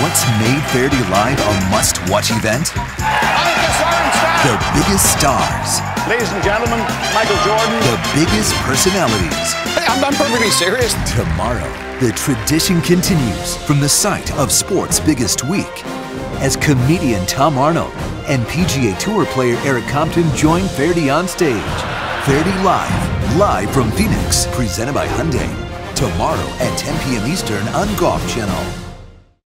what's made Feherty Live a must-watch event? The biggest stars. Ladies and gentlemen, Michael Jordan. The biggest personalities. Hey, I'm, I'm perfectly serious. Tomorrow, the tradition continues from the site of sport's biggest week as comedian Tom Arnold and PGA Tour player Erik Compton join Feherty on stage. Feherty Live, live from Phoenix, presented by Hyundai. Tomorrow at 10 p.m. Eastern on Golf Channel.